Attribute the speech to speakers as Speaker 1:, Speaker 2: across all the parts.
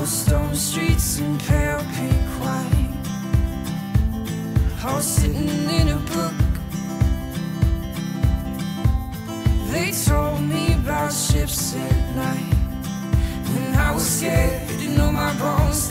Speaker 1: cobblestone streets and pale pink wine. All sitting in a book. They told me about ships at night. When I was scared, didn't know my bones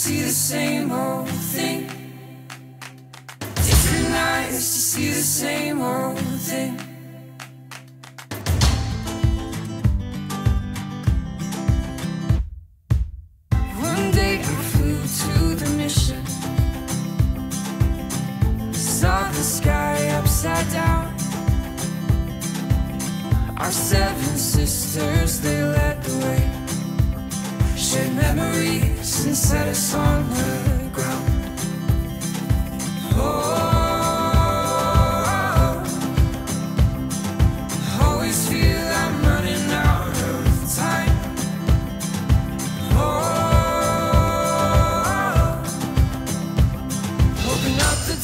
Speaker 1: see the same old thing. Eyes to see the same old thing. One day I flew to the mission. Saw the sky upside down. Our seven sisters, they led the way. Shared memories and set us on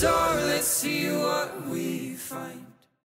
Speaker 1: door, let's see what we find.